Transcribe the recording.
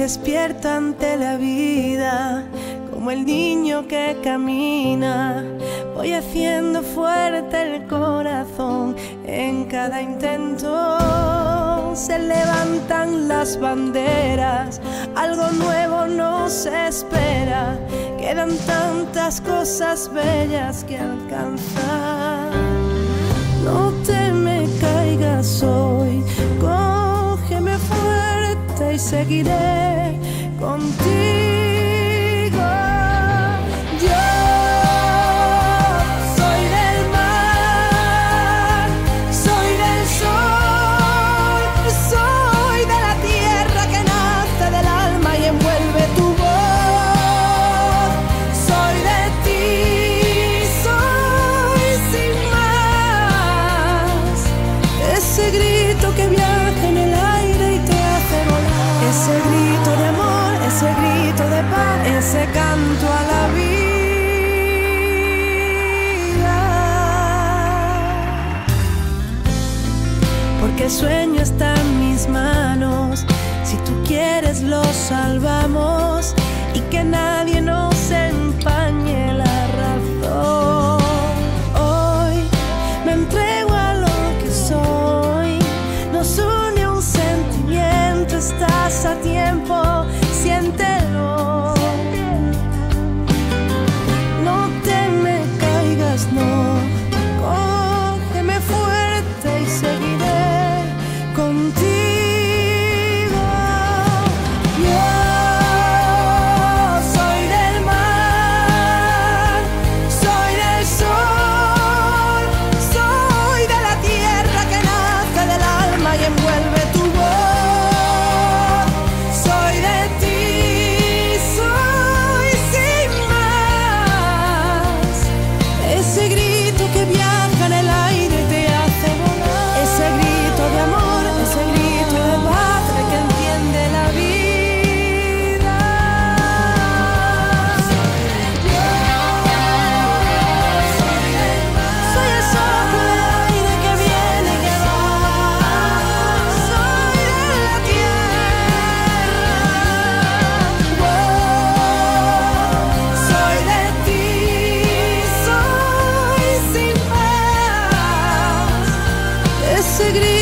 despierto ante la vida, como el niño que camina. Voy haciendo fuerte el corazón en cada intento. Se levantan las banderas, algo nuevo nos espera. Quedan tantas cosas bellas que alcanzar. No te me caigas hoy, cógeme fuerte y seguiré contigo. sueño está en mis manos. Si tú quieres lo salvamos y que nadie nos empañe la razón. Hoy me entrego a lo que soy. Nos une un sentimiento, estás a tiempo. alegria.